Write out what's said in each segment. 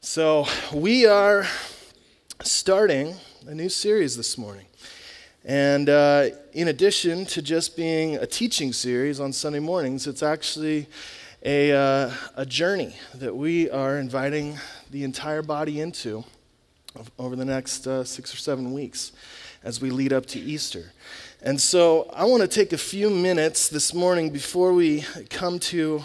So, we are starting a new series this morning. And uh, in addition to just being a teaching series on Sunday mornings, it's actually a, uh, a journey that we are inviting the entire body into over the next uh, six or seven weeks as we lead up to Easter. And so I want to take a few minutes this morning before we come to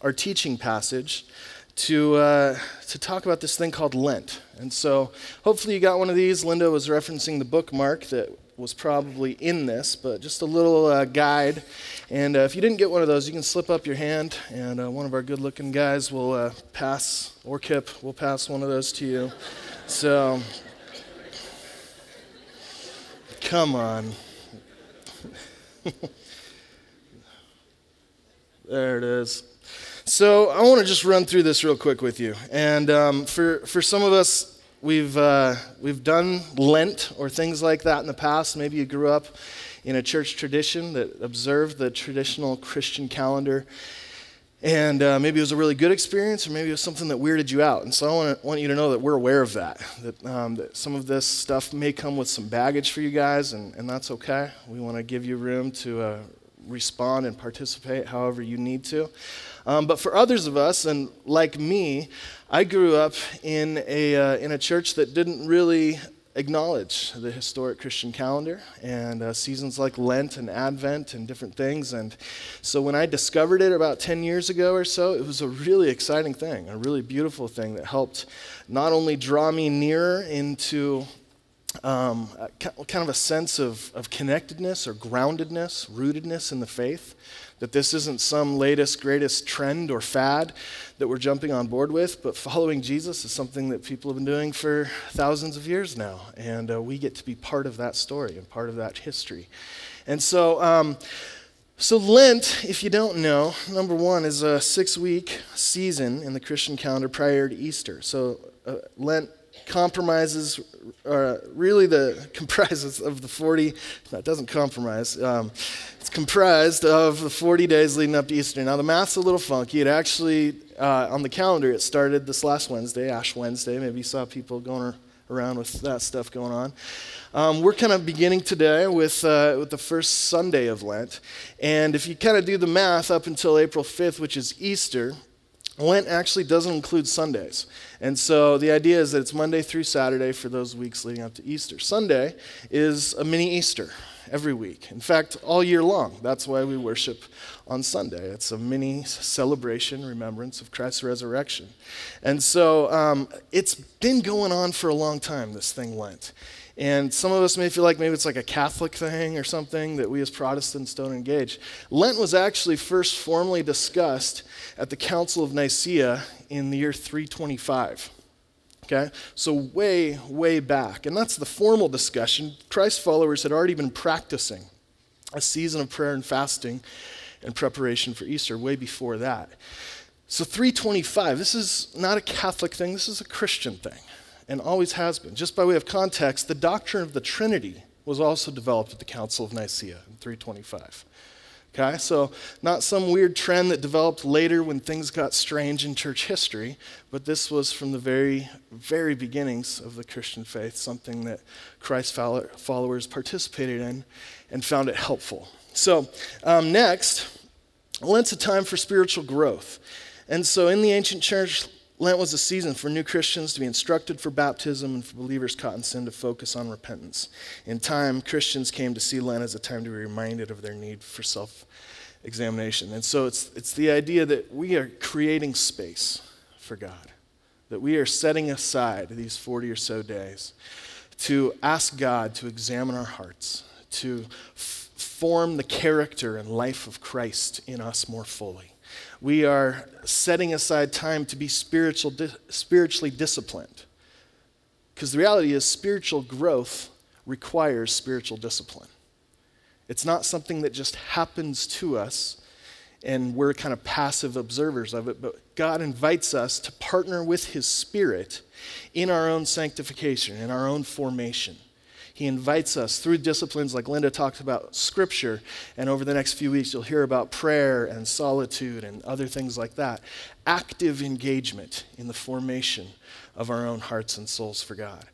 our teaching passage to, uh, to talk about this thing called Lent. And so hopefully you got one of these. Linda was referencing the bookmark that was probably in this, but just a little uh, guide. And uh, if you didn't get one of those, you can slip up your hand, and uh, one of our good looking guys will uh, pass, or Kip will pass one of those to you. So, come on. there it is. So I want to just run through this real quick with you. And um, for, for some of us, we've, uh, we've done Lent or things like that in the past. Maybe you grew up in a church tradition that observed the traditional Christian calendar. And uh, maybe it was a really good experience, or maybe it was something that weirded you out. And so I want, want you to know that we're aware of that, that, um, that some of this stuff may come with some baggage for you guys, and, and that's okay. We want to give you room to uh, respond and participate however you need to. Um, but for others of us, and like me, I grew up in a, uh, in a church that didn't really acknowledge the historic Christian calendar and uh, seasons like Lent and Advent and different things. And so when I discovered it about 10 years ago or so, it was a really exciting thing, a really beautiful thing that helped not only draw me nearer into um, kind of a sense of, of connectedness or groundedness, rootedness in the faith, that this isn't some latest, greatest trend or fad that we're jumping on board with, but following Jesus is something that people have been doing for thousands of years now. And uh, we get to be part of that story and part of that history. And so, um, so Lent, if you don't know, number one, is a six week season in the Christian calendar prior to Easter. So uh, Lent compromises, uh, really the comprises of the 40, no, it doesn't compromise. Um, it's comprised of the 40 days leading up to Easter. Now the math's a little funky. It actually, uh, on the calendar, it started this last Wednesday, Ash Wednesday. Maybe you saw people going around with that stuff going on. Um, we're kind of beginning today with, uh, with the first Sunday of Lent. And if you kind of do the math up until April 5th, which is Easter, Lent actually doesn't include Sundays. And so the idea is that it's Monday through Saturday for those weeks leading up to Easter. Sunday is a mini Easter every week. In fact, all year long. That's why we worship on Sunday. It's a mini celebration, remembrance of Christ's resurrection. And so um, it's been going on for a long time, this thing Lent. And some of us may feel like maybe it's like a Catholic thing or something that we as Protestants don't engage. Lent was actually first formally discussed at the Council of Nicaea in the year 325. Okay? So, way, way back. And that's the formal discussion. Christ's followers had already been practicing a season of prayer and fasting in preparation for Easter way before that. So, 325, this is not a Catholic thing, this is a Christian thing, and always has been. Just by way of context, the doctrine of the Trinity was also developed at the Council of Nicaea in 325. Okay, so not some weird trend that developed later when things got strange in church history, but this was from the very, very beginnings of the Christian faith, something that Christ followers participated in and found it helpful. So, um, next, Lent's a time for spiritual growth. And so in the ancient church, Lent was a season for new Christians to be instructed for baptism and for believers caught in sin to focus on repentance. In time, Christians came to see Lent as a time to be reminded of their need for self examination. And so it's, it's the idea that we are creating space for God, that we are setting aside these 40 or so days to ask God to examine our hearts, to form the character and life of Christ in us more fully we are setting aside time to be spiritual, di- spiritually disciplined. Because the reality is, spiritual growth requires spiritual discipline. It's not something that just happens to us and we're kind of passive observers of it, but God invites us to partner with His Spirit in our own sanctification, in our own formation. He invites us through disciplines like Linda talked about, scripture, and over the next few weeks, you'll hear about prayer and solitude and other things like that. Active engagement in the formation of our own hearts and souls for God.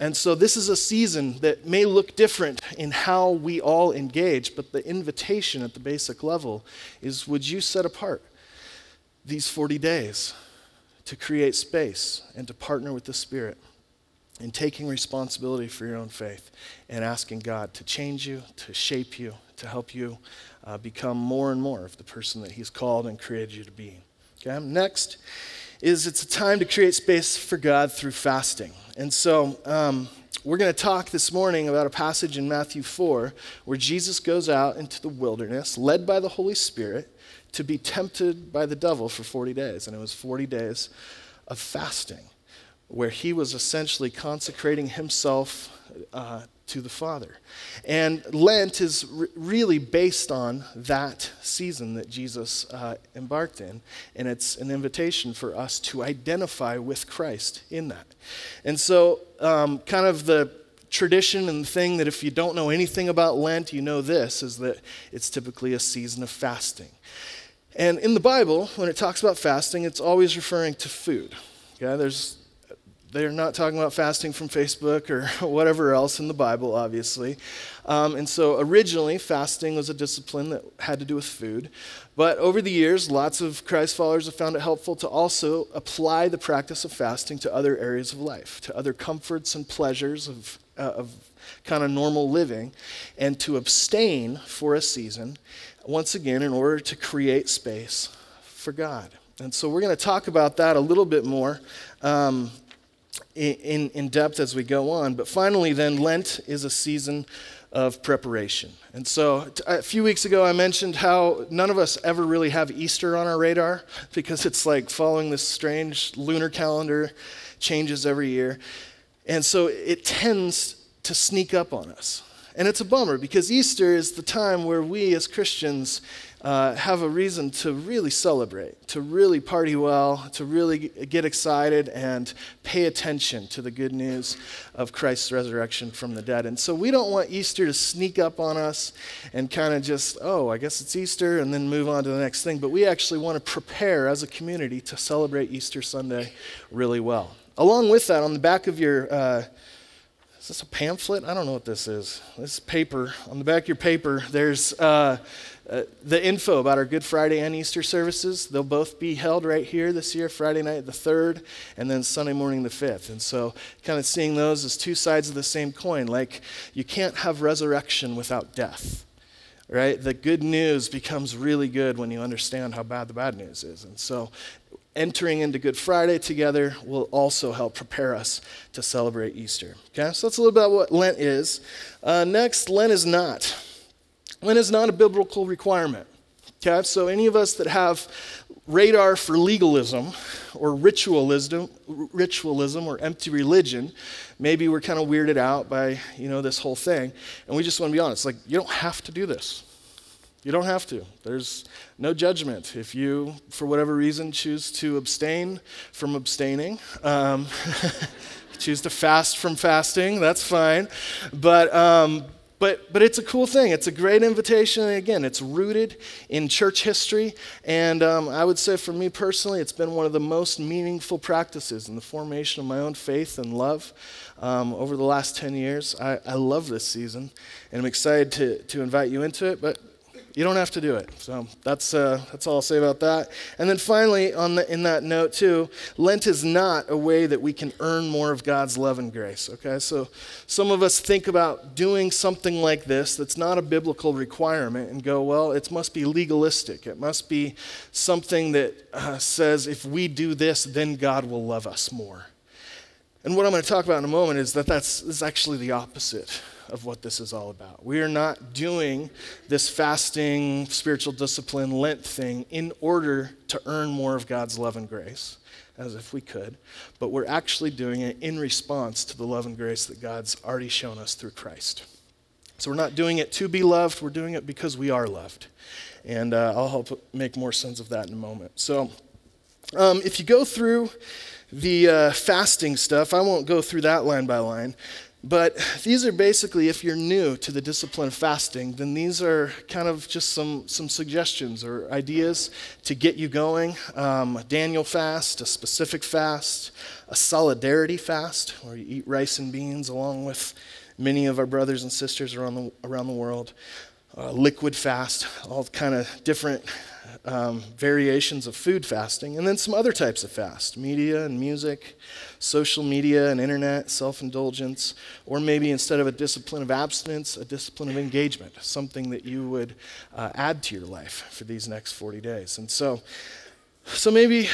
And so, this is a season that may look different in how we all engage, but the invitation at the basic level is would you set apart these 40 days to create space and to partner with the Spirit in taking responsibility for your own faith and asking God to change you, to shape you, to help you uh, become more and more of the person that He's called and created you to be. Okay? Next is it's a time to create space for God through fasting. And so um, we're going to talk this morning about a passage in Matthew 4 where Jesus goes out into the wilderness, led by the Holy Spirit, to be tempted by the devil for 40 days. And it was 40 days of fasting where he was essentially consecrating himself uh, to the Father. And Lent is re- really based on that season that Jesus uh, embarked in, and it's an invitation for us to identify with Christ in that. And so, um, kind of the tradition and thing that if you don't know anything about Lent, you know this is that it's typically a season of fasting. And in the Bible, when it talks about fasting, it's always referring to food. Okay, there's they're not talking about fasting from Facebook or whatever else in the Bible, obviously. Um, and so originally, fasting was a discipline that had to do with food. But over the years, lots of Christ followers have found it helpful to also apply the practice of fasting to other areas of life, to other comforts and pleasures of, uh, of kind of normal living, and to abstain for a season, once again, in order to create space for God. And so we're going to talk about that a little bit more. Um, in, in depth as we go on. But finally, then, Lent is a season of preparation. And so, a few weeks ago, I mentioned how none of us ever really have Easter on our radar because it's like following this strange lunar calendar, changes every year. And so, it tends to sneak up on us. And it's a bummer because Easter is the time where we as Christians uh, have a reason to really celebrate, to really party well, to really get excited and pay attention to the good news of Christ's resurrection from the dead. And so we don't want Easter to sneak up on us and kind of just, oh, I guess it's Easter, and then move on to the next thing. But we actually want to prepare as a community to celebrate Easter Sunday really well. Along with that, on the back of your uh, is this a pamphlet? I don't know what this is. This is paper. On the back of your paper, there's uh, uh, the info about our Good Friday and Easter services, they'll both be held right here this year, Friday night the 3rd, and then Sunday morning the 5th. And so, kind of seeing those as two sides of the same coin. Like, you can't have resurrection without death, right? The good news becomes really good when you understand how bad the bad news is. And so, entering into Good Friday together will also help prepare us to celebrate Easter. Okay, so that's a little bit about what Lent is. Uh, next, Lent is not. Lent is not a biblical requirement. Okay, so any of us that have radar for legalism or ritualism, ritualism or empty religion, maybe we're kind of weirded out by you know this whole thing, and we just want to be honest. Like you don't have to do this. You don't have to. There's no judgment if you, for whatever reason, choose to abstain from abstaining. Um, choose to fast from fasting. That's fine, but. Um, but, but it's a cool thing. It's a great invitation. And again, it's rooted in church history. And um, I would say for me personally, it's been one of the most meaningful practices in the formation of my own faith and love um, over the last 10 years. I, I love this season, and I'm excited to, to invite you into it. But you don't have to do it. So that's, uh, that's all I'll say about that. And then finally, on the, in that note, too, Lent is not a way that we can earn more of God's love and grace. Okay? So some of us think about doing something like this that's not a biblical requirement and go, well, it must be legalistic. It must be something that uh, says if we do this, then God will love us more. And what I'm going to talk about in a moment is that that's is actually the opposite of what this is all about. We are not doing this fasting, spiritual discipline, Lent thing in order to earn more of God's love and grace, as if we could, but we're actually doing it in response to the love and grace that God's already shown us through Christ. So we're not doing it to be loved, we're doing it because we are loved. And uh, I'll help make more sense of that in a moment. So um, if you go through the uh, fasting stuff, I won't go through that line by line. But these are basically, if you're new to the discipline of fasting, then these are kind of just some, some suggestions or ideas to get you going. Um, a Daniel fast, a specific fast, a solidarity fast, where you eat rice and beans along with many of our brothers and sisters around the, around the world, a liquid fast, all kind of different um, variations of food fasting, and then some other types of fast media and music, social media and internet, self indulgence, or maybe instead of a discipline of abstinence, a discipline of engagement, something that you would uh, add to your life for these next 40 days. And so, so maybe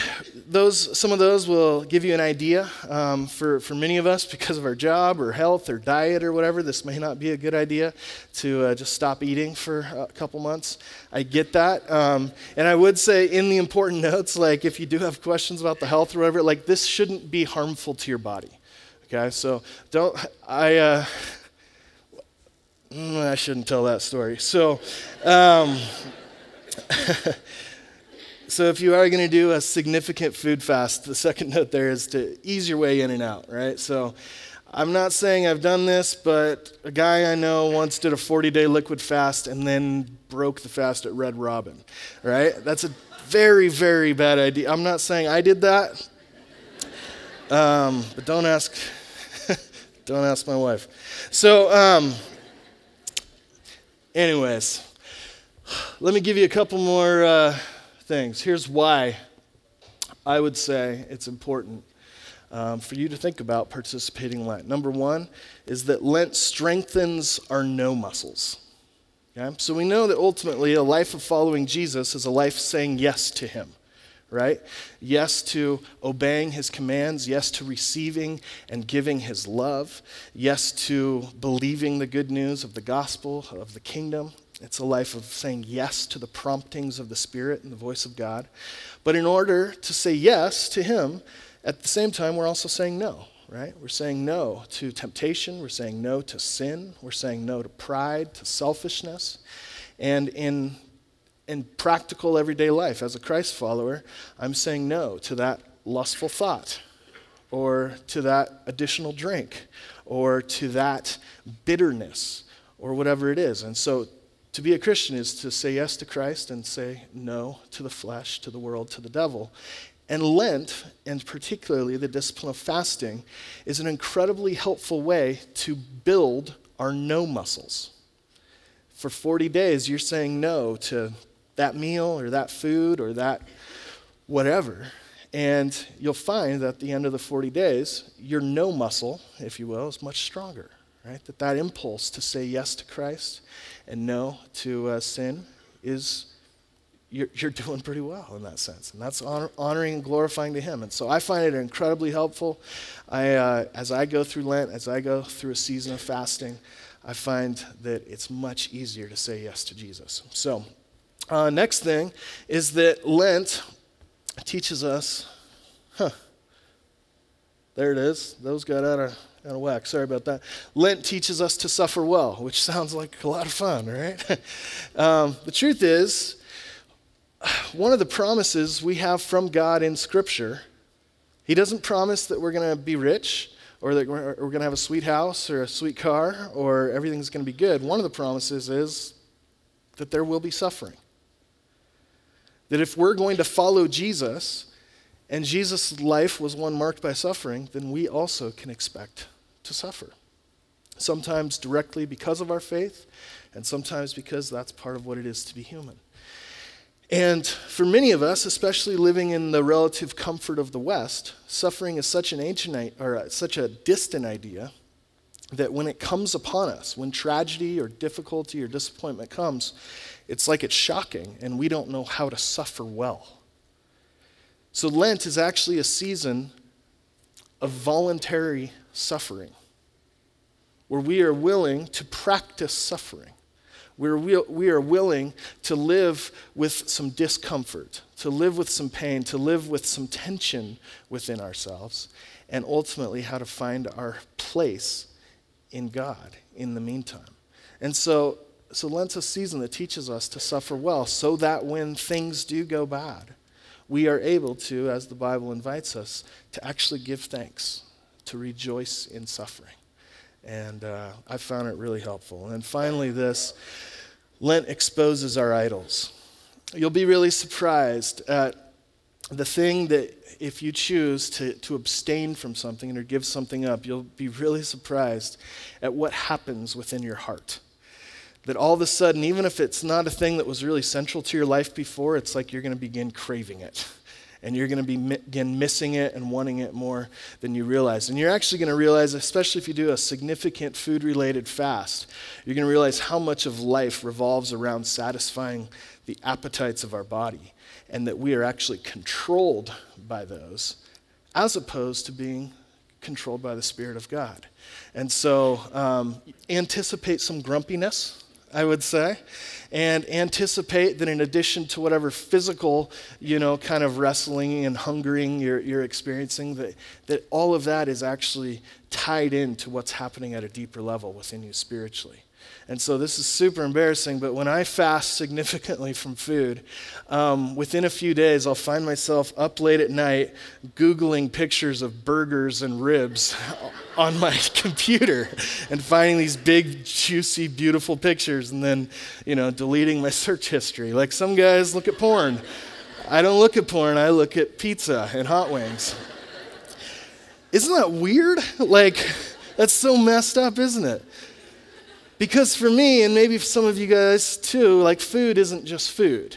those, some of those will give you an idea. Um, for, for many of us, because of our job or health or diet or whatever, this may not be a good idea to uh, just stop eating for a couple months. I get that. Um, and I would say in the important notes, like if you do have questions about the health or whatever, like this shouldn't be harmful to your body. Okay, so don't, I, uh, I shouldn't tell that story. So, um, So, if you are going to do a significant food fast, the second note there is to ease your way in and out, right? So, I'm not saying I've done this, but a guy I know once did a 40 day liquid fast and then broke the fast at Red Robin, right? That's a very, very bad idea. I'm not saying I did that, um, but don't ask, don't ask my wife. So, um, anyways, let me give you a couple more. Uh, things. Here's why I would say it's important um, for you to think about participating in Lent. Number one is that Lent strengthens our no muscles. Okay? So we know that ultimately a life of following Jesus is a life saying yes to Him right? Yes to obeying his commands. Yes to receiving and giving his love. Yes to believing the good news of the gospel, of the kingdom. It's a life of saying yes to the promptings of the Spirit and the voice of God. But in order to say yes to Him, at the same time, we're also saying no, right? We're saying no to temptation. We're saying no to sin. We're saying no to pride, to selfishness. And in, in practical everyday life, as a Christ follower, I'm saying no to that lustful thought or to that additional drink or to that bitterness or whatever it is. And so to be a Christian is to say yes to Christ and say no to the flesh, to the world, to the devil. And Lent, and particularly the discipline of fasting, is an incredibly helpful way to build our no muscles. For 40 days, you're saying no to that meal or that food or that whatever. And you'll find that at the end of the 40 days, your no muscle, if you will, is much stronger, right? That that impulse to say yes to Christ and no to uh, sin is you're, you're, doing pretty well in that sense. And that's honor, honoring and glorifying to Him. And so I find it incredibly helpful. I, uh, as I go through Lent, as I go through a season of fasting, I find that it's much easier to say yes to Jesus. So, uh, next thing is that Lent teaches us, huh, there it is. Those got out of out of whack. Sorry about that. Lent teaches us to suffer well, which sounds like a lot of fun, right? um, the truth is, one of the promises we have from God in Scripture, He doesn't promise that we're going to be rich or that we're, we're going to have a sweet house or a sweet car or everything's going to be good. One of the promises is that there will be suffering. That if we're going to follow Jesus, and Jesus' life was one marked by suffering, then we also can expect to suffer. Sometimes directly because of our faith, and sometimes because that's part of what it is to be human. And for many of us, especially living in the relative comfort of the West, suffering is such an ancient or uh, such a distant idea that when it comes upon us, when tragedy or difficulty or disappointment comes, it's like it's shocking and we don't know how to suffer well. So Lent is actually a season of voluntary suffering, where we are willing to practice suffering. We're, we are willing to live with some discomfort, to live with some pain, to live with some tension within ourselves, and ultimately how to find our place in God in the meantime. And so, so Lent's a season that teaches us to suffer well so that when things do go bad, we are able to, as the Bible invites us, to actually give thanks to rejoice in suffering. And uh, I found it really helpful. And finally, this Lent exposes our idols. You'll be really surprised at the thing that if you choose to, to abstain from something or give something up, you'll be really surprised at what happens within your heart. That all of a sudden, even if it's not a thing that was really central to your life before, it's like you're going to begin craving it. And you're going to be again missing it and wanting it more than you realize. And you're actually going to realize, especially if you do a significant food related fast, you're going to realize how much of life revolves around satisfying the appetites of our body and that we are actually controlled by those as opposed to being controlled by the Spirit of God. And so um, anticipate some grumpiness, I would say, and anticipate that in addition to whatever physical, you know, kind of wrestling and hungering you're, you're experiencing, that, that all of that is actually tied into what's happening at a deeper level within you spiritually. And so this is super embarrassing, but when I fast significantly from food, um, within a few days, I'll find myself up late at night Googling pictures of burgers and ribs on my computer and finding these big, juicy, beautiful pictures and then, you know, deleting my search history. Like some guys look at porn. I don't look at porn, I look at pizza and hot wings. Isn't that weird? Like, that's so messed up, isn't it? Because for me, and maybe for some of you guys too, like food isn't just food,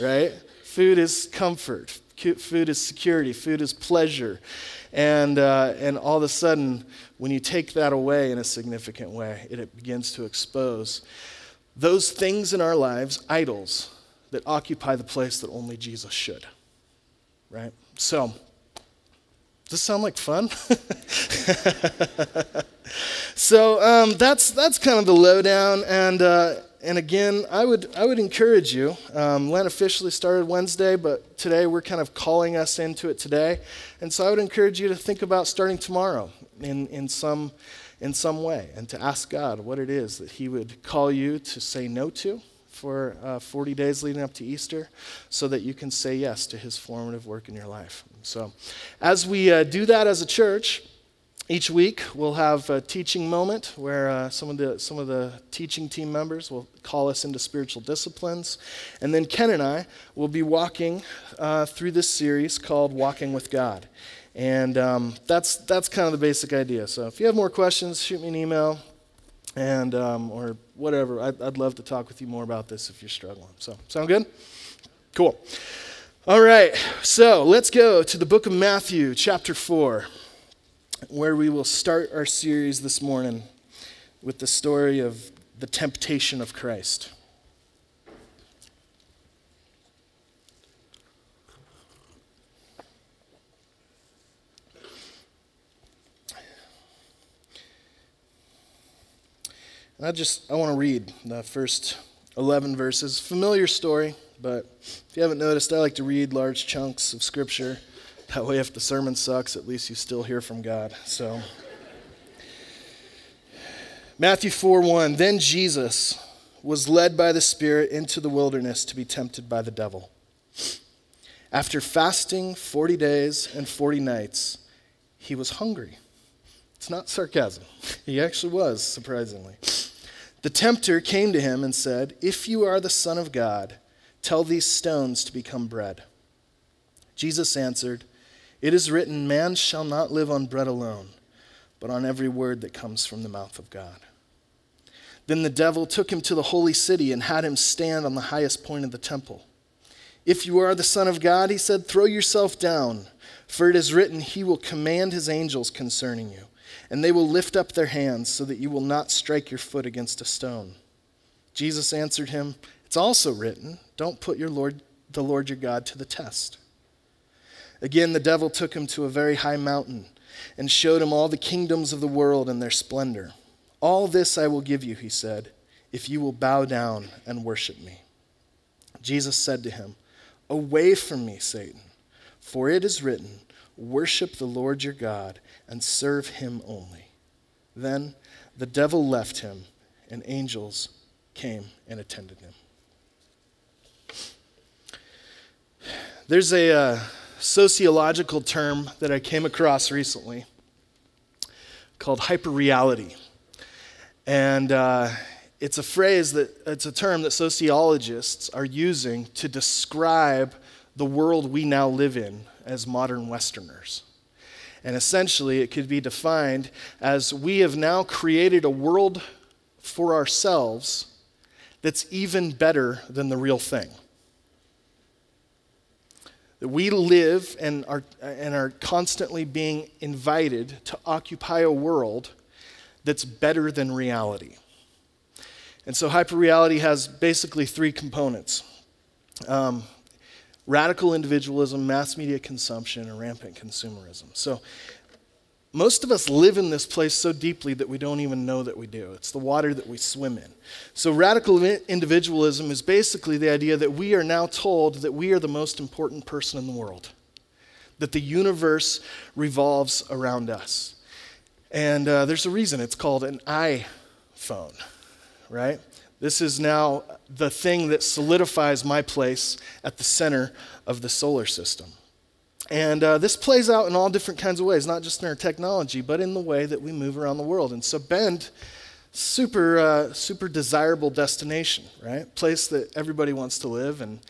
right? Food is comfort, food is security, food is pleasure. And, uh, and all of a sudden, when you take that away in a significant way, it, it begins to expose those things in our lives, idols, that occupy the place that only Jesus should, right? So, does this sound like fun? so um, that's, that's kind of the lowdown. And, uh, and again, I would, I would encourage you. Um, Lent officially started Wednesday, but today we're kind of calling us into it today. And so I would encourage you to think about starting tomorrow in, in, some, in some way and to ask God what it is that He would call you to say no to for uh, 40 days leading up to Easter so that you can say yes to his formative work in your life. So, as we uh, do that as a church, each week we'll have a teaching moment where uh, some, of the, some of the teaching team members will call us into spiritual disciplines. And then Ken and I will be walking uh, through this series called Walking with God. And um, that's, that's kind of the basic idea. So if you have more questions, shoot me an email and um, or whatever. I'd, I'd love to talk with you more about this if you're struggling. So, sound good? Cool. All right, so let's go to the book of Matthew, chapter 4, where we will start our series this morning with the story of the temptation of Christ. And I just I want to read the first 11 verses. Familiar story, but if you haven't noticed, I like to read large chunks of scripture. That way, if the sermon sucks, at least you still hear from God. So, Matthew 4 1 Then Jesus was led by the Spirit into the wilderness to be tempted by the devil. After fasting 40 days and 40 nights, he was hungry. It's not sarcasm. He actually was, surprisingly. The tempter came to him and said, If you are the Son of God, tell these stones to become bread. Jesus answered, It is written, Man shall not live on bread alone, but on every word that comes from the mouth of God. Then the devil took him to the holy city and had him stand on the highest point of the temple. If you are the Son of God, he said, throw yourself down, for it is written, He will command His angels concerning you and they will lift up their hands so that you will not strike your foot against a stone. Jesus answered him, It's also written, Don't put your Lord, the Lord your God to the test. Again, the devil took him to a very high mountain and showed him all the kingdoms of the world and their splendor. All this I will give you, he said, if you will bow down and worship me. Jesus said to him, Away from me, Satan, for it is written, Worship the Lord your God and serve him only. Then the devil left him, and angels came and attended him. There's a uh, sociological term that I came across recently called hyperreality. And uh, it's a phrase that, it's a term that sociologists are using to describe the world we now live in as modern Westerners. And essentially, it could be defined as we have now created a world for ourselves that's even better than the real thing. That we live and are, and are constantly being invited to occupy a world that's better than reality. And so, hyperreality has basically three components um, radical individualism, mass media consumption, and rampant consumerism. So, most of us live in this place so deeply that we don't even know that we do. It's the water that we swim in. So, radical individualism is basically the idea that we are now told that we are the most important person in the world, that the universe revolves around us. And uh, there's a reason it's called an iPhone, right? This is now the thing that solidifies my place at the center of the solar system. And uh, this plays out in all different kinds of ways, not just in our technology, but in the way that we move around the world. And so Bend, super, uh, super desirable destination, right? Place that everybody wants to live, and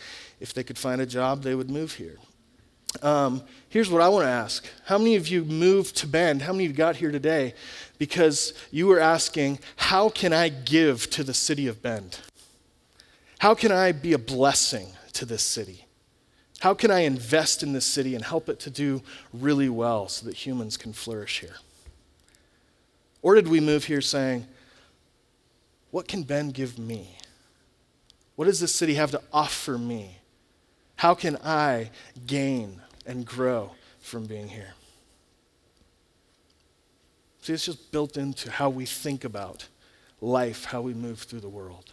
if they could find a job, they would move here. Um, here's what I want to ask How many of you moved to Bend? How many of you got here today because you were asking, How can I give to the city of Bend? How can I be a blessing to this city? How can I invest in this city and help it to do really well so that humans can flourish here? Or did we move here saying, What can Bend give me? What does this city have to offer me? How can I gain and grow from being here? See, it's just built into how we think about life, how we move through the world.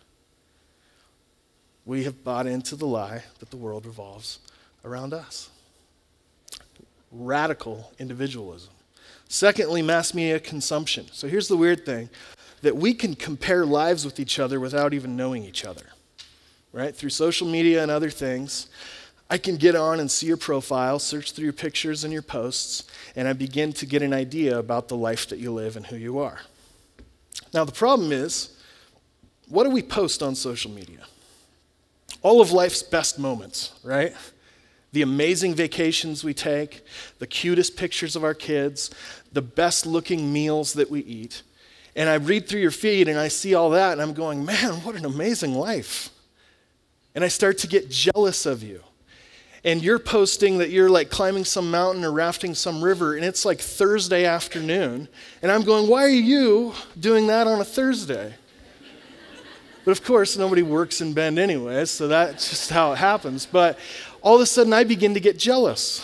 We have bought into the lie that the world revolves around us. Radical individualism. Secondly, mass media consumption. So here's the weird thing that we can compare lives with each other without even knowing each other, right? Through social media and other things. I can get on and see your profile, search through your pictures and your posts, and I begin to get an idea about the life that you live and who you are. Now, the problem is, what do we post on social media? All of life's best moments, right? The amazing vacations we take, the cutest pictures of our kids, the best looking meals that we eat. And I read through your feed and I see all that and I'm going, man, what an amazing life. And I start to get jealous of you. And you're posting that you're like climbing some mountain or rafting some river and it's like Thursday afternoon. And I'm going, why are you doing that on a Thursday? But of course, nobody works in Bend anyway, so that's just how it happens. But all of a sudden I begin to get jealous.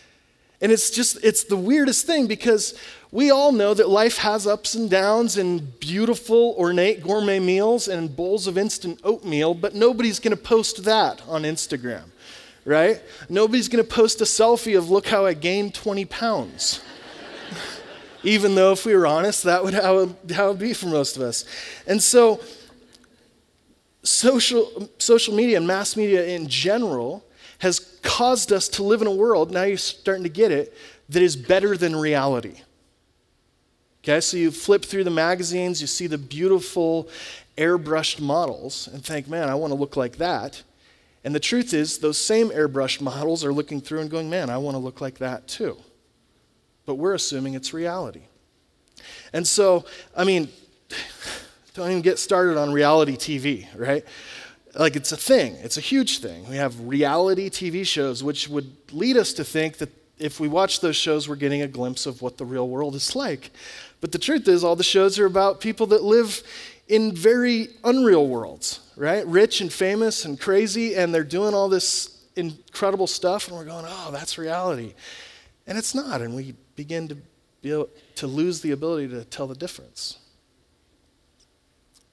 and it's just, it's the weirdest thing because we all know that life has ups and downs and beautiful, ornate gourmet meals and bowls of instant oatmeal, but nobody's going to post that on Instagram, right? Nobody's going to post a selfie of, look how I gained 20 pounds. Even though, if we were honest, that would how, how it would be for most of us. And so, social, social media and mass media in general has caused us to live in a world, now you're starting to get it, that is better than reality. Okay, so you flip through the magazines, you see the beautiful airbrushed models, and think, man, I want to look like that. And the truth is, those same airbrushed models are looking through and going, man, I want to look like that too. But we're assuming it's reality. And so, I mean, don't even get started on reality TV, right? Like it's a thing, it's a huge thing. We have reality TV shows, which would lead us to think that if we watch those shows, we're getting a glimpse of what the real world is like. But the truth is, all the shows are about people that live in very unreal worlds, right? Rich and famous and crazy, and they're doing all this incredible stuff, and we're going, oh, that's reality. And it's not, and we begin to, be able, to lose the ability to tell the difference.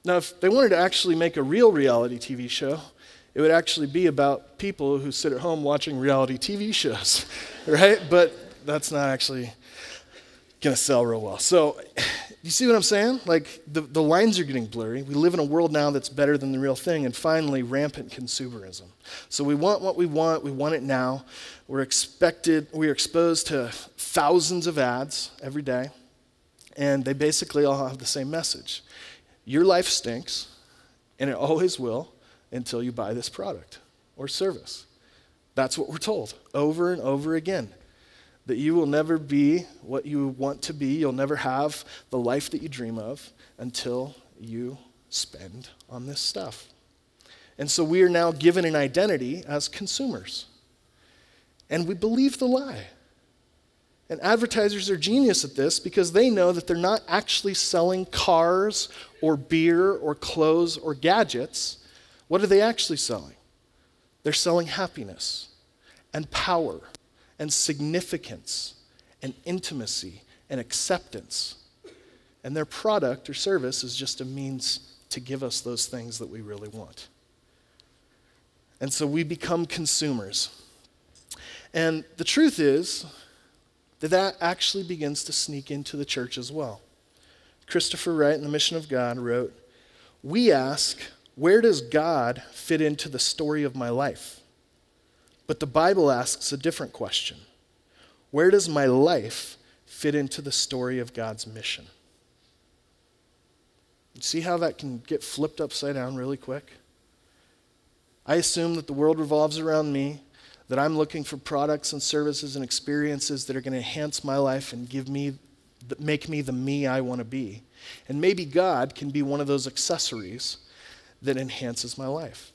Now, if they wanted to actually make a real reality TV show, it would actually be about people who sit at home watching reality TV shows, right? But that's not actually going to sell real well. So, you see what I'm saying? Like, the, the lines are getting blurry. We live in a world now that's better than the real thing. And finally, rampant consumerism. So, we want what we want, we want it now. We're expected, we're exposed to thousands of ads every day. And they basically all have the same message Your life stinks, and it always will until you buy this product or service. That's what we're told over and over again. That you will never be what you want to be. You'll never have the life that you dream of until you spend on this stuff. And so we are now given an identity as consumers. And we believe the lie. And advertisers are genius at this because they know that they're not actually selling cars or beer or clothes or gadgets. What are they actually selling? They're selling happiness and power and significance and intimacy and acceptance. And their product or service is just a means to give us those things that we really want. And so we become consumers. And the truth is that that actually begins to sneak into the church as well. Christopher Wright in The Mission of God wrote, We ask, where does God fit into the story of my life? But the Bible asks a different question Where does my life fit into the story of God's mission? See how that can get flipped upside down really quick? I assume that the world revolves around me, that I'm looking for products and services and experiences that are going to enhance my life and give me, make me the me I want to be. And maybe God can be one of those accessories that enhances my life.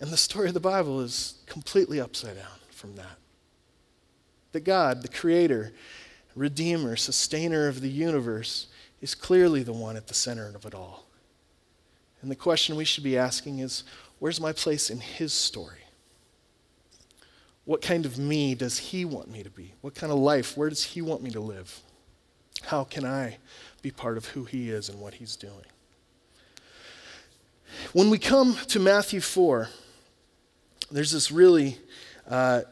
And the story of the Bible is completely upside down from that. That God, the creator, redeemer, sustainer of the universe, is clearly the one at the center of it all. And the question we should be asking is where's my place in his story? What kind of me does he want me to be? What kind of life? Where does he want me to live? How can I be part of who he is and what he's doing? When we come to Matthew 4, there's this really uh,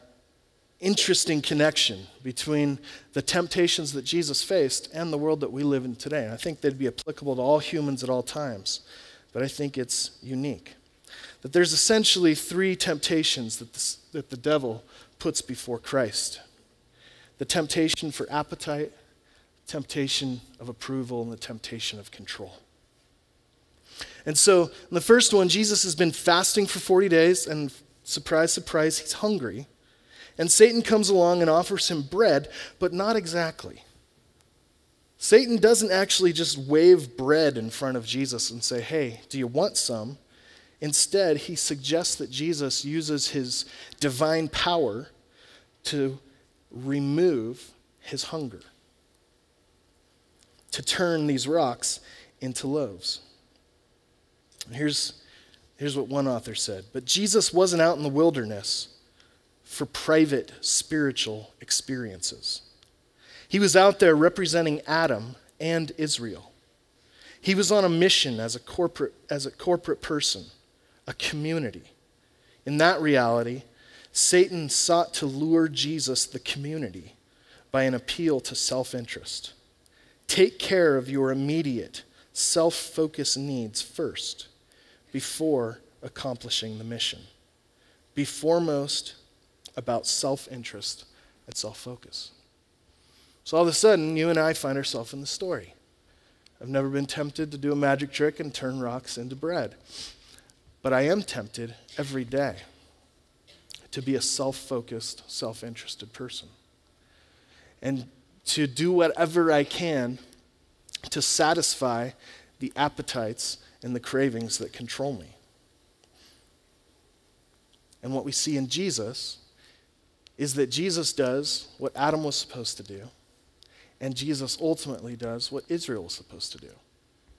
interesting connection between the temptations that Jesus faced and the world that we live in today. And I think they'd be applicable to all humans at all times, but I think it's unique. That there's essentially three temptations that, this, that the devil puts before Christ the temptation for appetite, temptation of approval, and the temptation of control. And so, in the first one, Jesus has been fasting for 40 days, and surprise, surprise, he's hungry. And Satan comes along and offers him bread, but not exactly. Satan doesn't actually just wave bread in front of Jesus and say, Hey, do you want some? Instead, he suggests that Jesus uses his divine power to remove his hunger, to turn these rocks into loaves. Here's, here's what one author said But Jesus wasn't out in the wilderness for private spiritual experiences. He was out there representing Adam and Israel. He was on a mission as a corporate, as a corporate person, a community. In that reality, Satan sought to lure Jesus, the community, by an appeal to self interest. Take care of your immediate, self focused needs first before accomplishing the mission. Be foremost about self interest and self focus. So all of a sudden, you and I find ourselves in the story. I've never been tempted to do a magic trick and turn rocks into bread. But I am tempted every day to be a self focused, self interested person. And to do whatever I can to satisfy the appetites and the cravings that control me. And what we see in Jesus is that Jesus does what Adam was supposed to do, and Jesus ultimately does what Israel was supposed to do.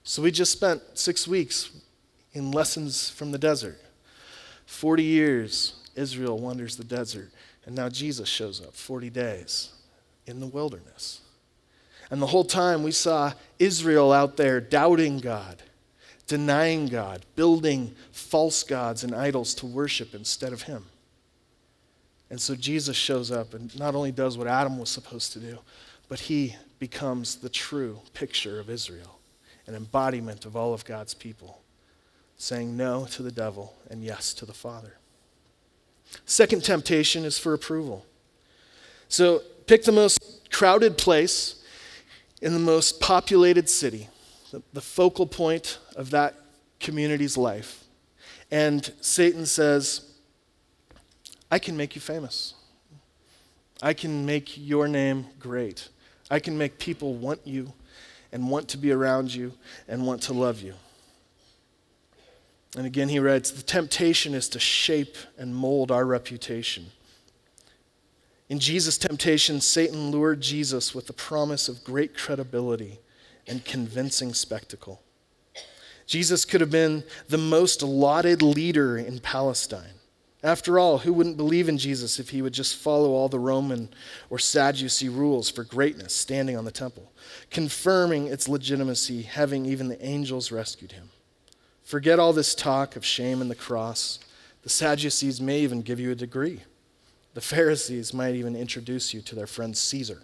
So we just spent six weeks in lessons from the desert. 40 years, Israel wanders the desert, and now Jesus shows up 40 days in the wilderness. And the whole time we saw Israel out there doubting God denying God, building false gods and idols to worship instead of Him. And so Jesus shows up and not only does what Adam was supposed to do, but he becomes the true picture of Israel, an embodiment of all of God's people, saying no to the devil and yes to the Father. Second temptation is for approval. So pick the most crowded place in the most populated city, the, the focal point of that community's life. And Satan says, I can make you famous. I can make your name great. I can make people want you and want to be around you and want to love you. And again, he writes the temptation is to shape and mold our reputation. In Jesus' temptation, Satan lured Jesus with the promise of great credibility and convincing spectacle. Jesus could have been the most lauded leader in Palestine. After all, who wouldn't believe in Jesus if he would just follow all the Roman or Sadducee rules for greatness standing on the temple, confirming its legitimacy, having even the angels rescued him? Forget all this talk of shame and the cross. The Sadducees may even give you a degree. The Pharisees might even introduce you to their friend Caesar.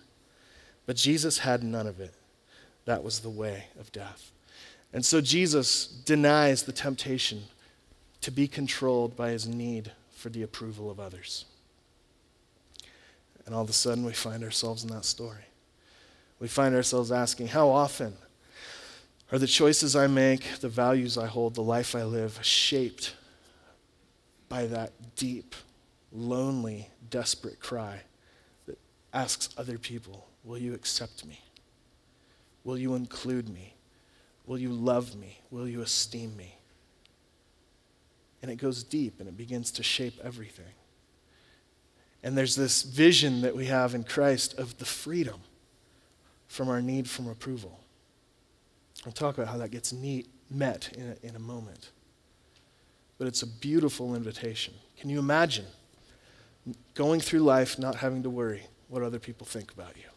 But Jesus had none of it. That was the way of death. And so Jesus denies the temptation to be controlled by his need for the approval of others. And all of a sudden, we find ourselves in that story. We find ourselves asking, How often are the choices I make, the values I hold, the life I live shaped by that deep, lonely, desperate cry that asks other people, Will you accept me? Will you include me? Will you love me? Will you esteem me? and it goes deep and it begins to shape everything. And there's this vision that we have in Christ of the freedom from our need from approval. I'll talk about how that gets neat, met in a, in a moment. But it's a beautiful invitation. Can you imagine going through life not having to worry what other people think about you?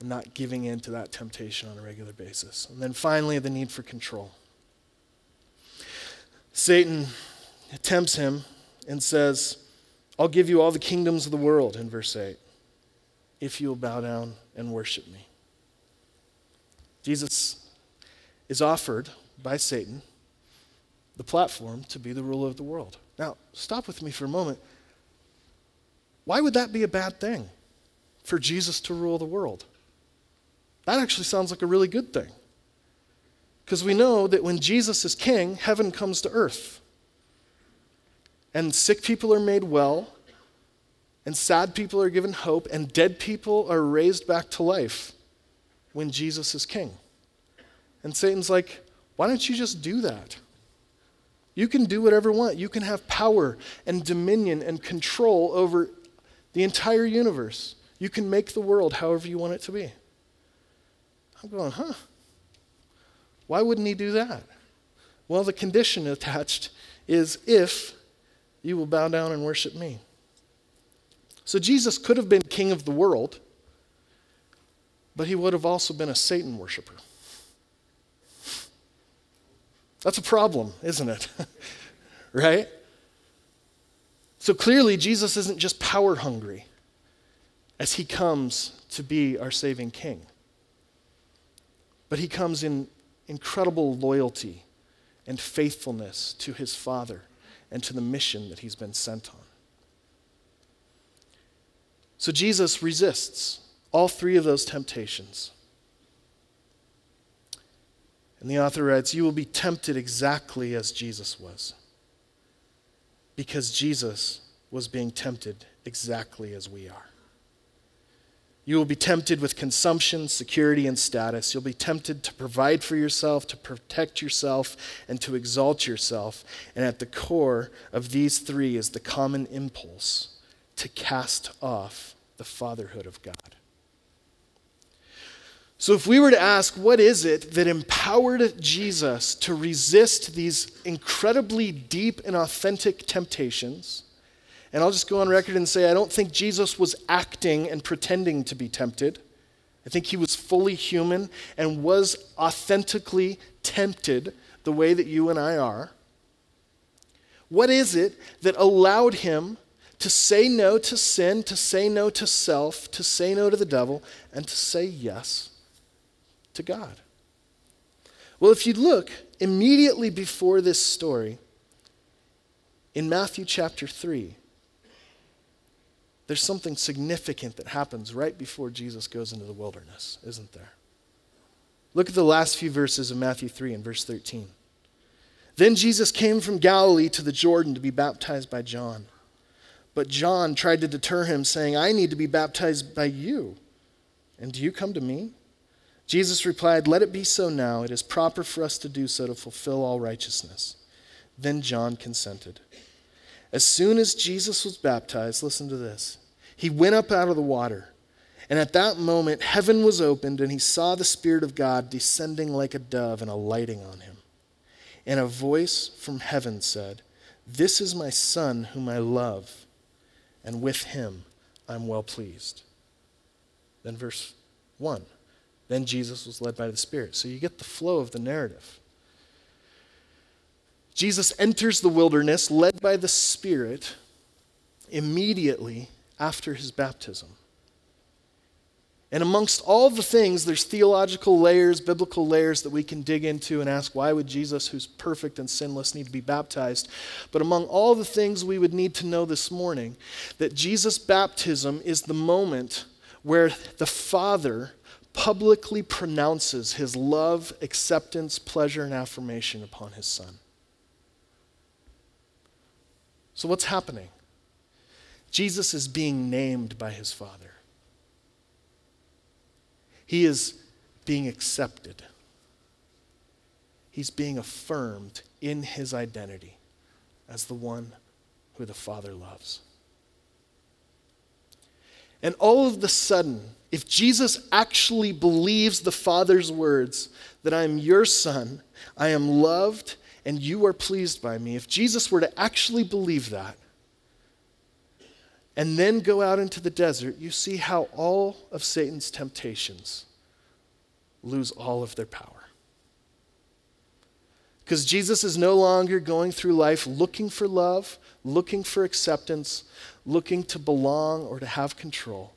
And not giving in to that temptation on a regular basis. And then finally, the need for control. Satan tempts him and says, I'll give you all the kingdoms of the world, in verse 8, if you will bow down and worship me. Jesus is offered by Satan the platform to be the ruler of the world. Now, stop with me for a moment. Why would that be a bad thing for Jesus to rule the world? That actually sounds like a really good thing. Because we know that when Jesus is king, heaven comes to earth. And sick people are made well, and sad people are given hope, and dead people are raised back to life when Jesus is king. And Satan's like, why don't you just do that? You can do whatever you want. You can have power and dominion and control over the entire universe. You can make the world however you want it to be. I'm going, huh? Why wouldn't he do that? Well, the condition attached is if you will bow down and worship me. So Jesus could have been king of the world, but he would have also been a Satan worshiper. That's a problem, isn't it? right? So clearly, Jesus isn't just power hungry as he comes to be our saving king, but he comes in incredible loyalty and faithfulness to his Father and to the mission that he's been sent on. So Jesus resists all three of those temptations. And the author writes, You will be tempted exactly as Jesus was, because Jesus was being tempted exactly as we are. You will be tempted with consumption, security, and status. You'll be tempted to provide for yourself, to protect yourself, and to exalt yourself. And at the core of these three is the common impulse to cast off the fatherhood of God. So, if we were to ask, what is it that empowered Jesus to resist these incredibly deep and authentic temptations? And I'll just go on record and say I don't think Jesus was acting and pretending to be tempted. I think he was fully human and was authentically tempted the way that you and I are. What is it that allowed him to say no to sin, to say no to self, to say no to the devil, and to say yes to God? Well, if you look immediately before this story, in Matthew chapter 3, there's something significant that happens right before Jesus goes into the wilderness, isn't there? Look at the last few verses of Matthew 3 and verse 13. Then Jesus came from Galilee to the Jordan to be baptized by John. But John tried to deter him, saying, I need to be baptized by you, and do you come to me? Jesus replied, Let it be so now. It is proper for us to do so to fulfill all righteousness. Then John consented. As soon as Jesus was baptized, listen to this, he went up out of the water. And at that moment, heaven was opened, and he saw the Spirit of God descending like a dove and alighting on him. And a voice from heaven said, This is my Son, whom I love, and with him I'm well pleased. Then, verse 1. Then Jesus was led by the Spirit. So you get the flow of the narrative. Jesus enters the wilderness led by the Spirit immediately after his baptism. And amongst all the things, there's theological layers, biblical layers that we can dig into and ask why would Jesus, who's perfect and sinless, need to be baptized? But among all the things we would need to know this morning, that Jesus' baptism is the moment where the Father publicly pronounces his love, acceptance, pleasure, and affirmation upon his Son. So, what's happening? Jesus is being named by his Father. He is being accepted. He's being affirmed in his identity as the one who the Father loves. And all of the sudden, if Jesus actually believes the Father's words that I am your son, I am loved, and you are pleased by me, if Jesus were to actually believe that, and then go out into the desert, you see how all of Satan's temptations lose all of their power. Because Jesus is no longer going through life looking for love, looking for acceptance, looking to belong or to have control,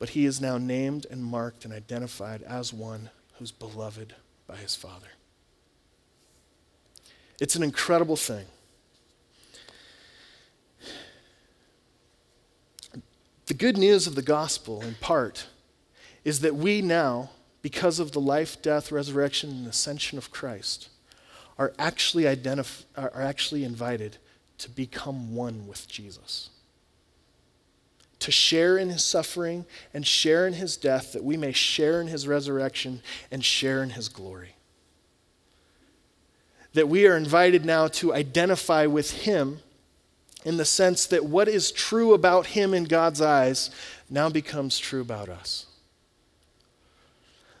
but he is now named and marked and identified as one who's beloved by his Father. It's an incredible thing. The good news of the gospel, in part, is that we now, because of the life, death, resurrection, and ascension of Christ, are actually, identif- are actually invited to become one with Jesus. To share in his suffering and share in his death, that we may share in his resurrection and share in his glory that we are invited now to identify with Him in the sense that what is true about Him in God's eyes now becomes true about us.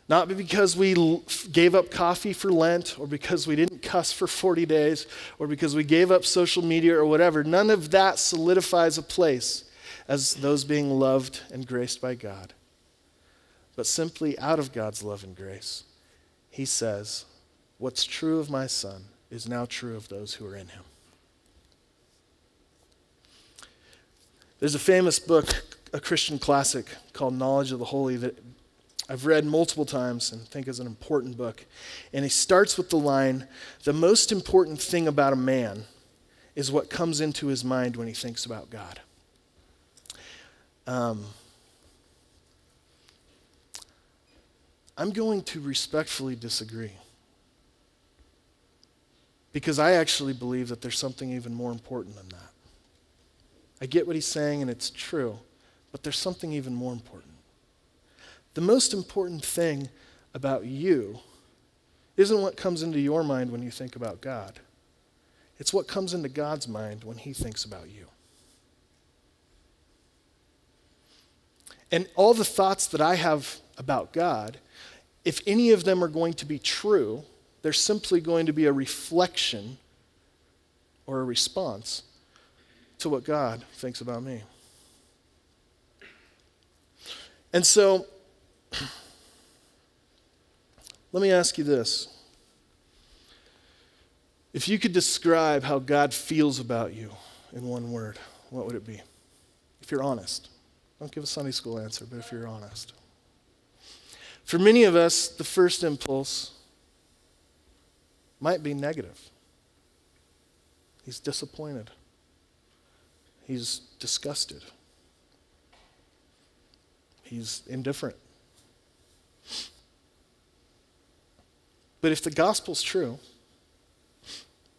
Not because we gave up coffee for Lent, or because we didn't cuss for 40 days, or because we gave up social media or whatever. None of that solidifies a place as those being loved and graced by God. But simply out of God's love and grace, He says, What's true of my son is now true of those who are in him. There's a famous book, a Christian classic called Knowledge of the Holy that I've read multiple times and think is an important book. And he starts with the line The most important thing about a man is what comes into his mind when he thinks about God. Um, I'm going to respectfully disagree. Because I actually believe that there's something even more important than that. I get what he's saying, and it's true, but there's something even more important. The most important thing about you isn't what comes into your mind when you think about God, it's what comes into God's mind when he thinks about you. And all the thoughts that I have about God, if any of them are going to be true, they're simply going to be a reflection or a response to what God thinks about me. And so, let me ask you this. If you could describe how God feels about you in one word, what would it be? If you're honest. Don't give a Sunday school answer, but if you're honest. For many of us, the first impulse might be negative. He's disappointed. He's disgusted. he's indifferent. But if the gospel's true,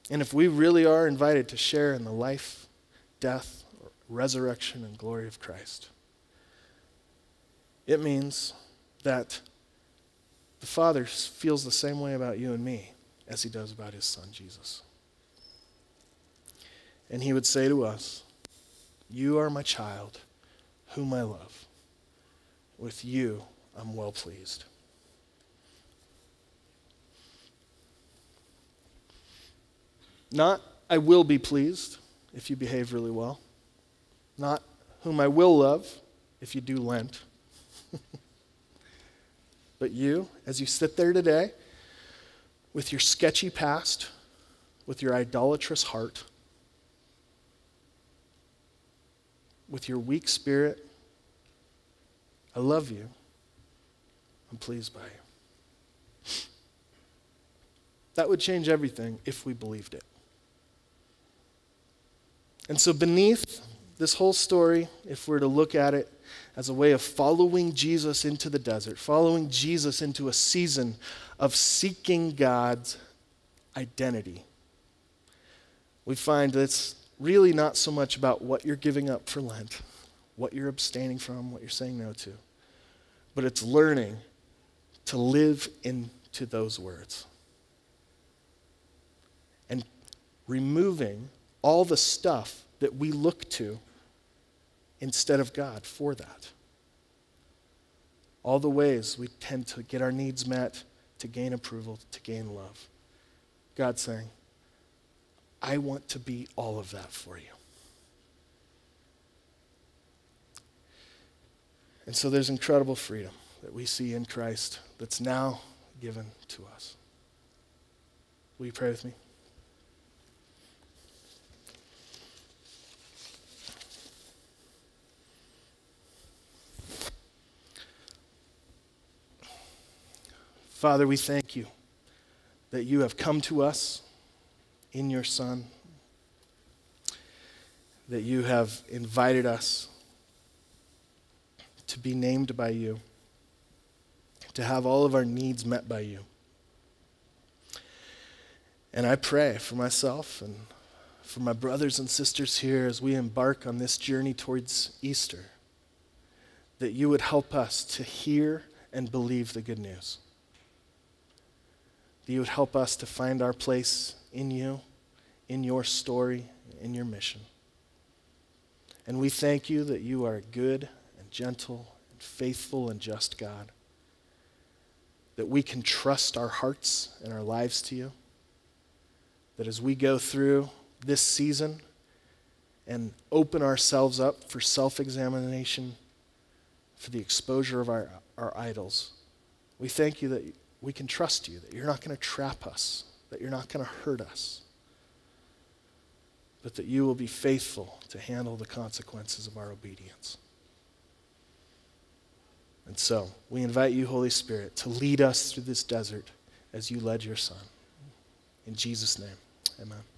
and if we really are invited to share in the life, death, resurrection, and glory of Christ, it means that the Father feels the same way about you and me as he does about his Son, Jesus. And he would say to us, You are my child, whom I love. With you, I'm well pleased. Not, I will be pleased if you behave really well. Not, whom I will love if you do Lent. but you, as you sit there today, with your sketchy past, with your idolatrous heart, with your weak spirit, I love you. Pleased by you. That would change everything if we believed it. And so, beneath this whole story, if we're to look at it as a way of following Jesus into the desert, following Jesus into a season of seeking God's identity, we find that it's really not so much about what you're giving up for Lent, what you're abstaining from, what you're saying no to, but it's learning to live into those words and removing all the stuff that we look to instead of God for that. All the ways we tend to get our needs met, to gain approval, to gain love. God saying, I want to be all of that for you. And so there's incredible freedom that we see in Christ that's now given to us. Will you pray with me? Father, we thank you that you have come to us in your Son, that you have invited us to be named by you, to have all of our needs met by you. And I pray for myself and for my brothers and sisters here as we embark on this journey towards Easter, that you would help us to hear and believe the good news that you would help us to find our place in you, in your story, in your mission. And we thank you that you are a good and gentle and faithful and just God, that we can trust our hearts and our lives to you, that as we go through this season and open ourselves up for self examination, for the exposure of our, our idols, we thank you that we can trust you, that you're not going to trap us, that you're not going to hurt us, but that you will be faithful to handle the consequences of our obedience. And so, we invite you, Holy Spirit, to lead us through this desert as you led your Son. In Jesus' name, amen.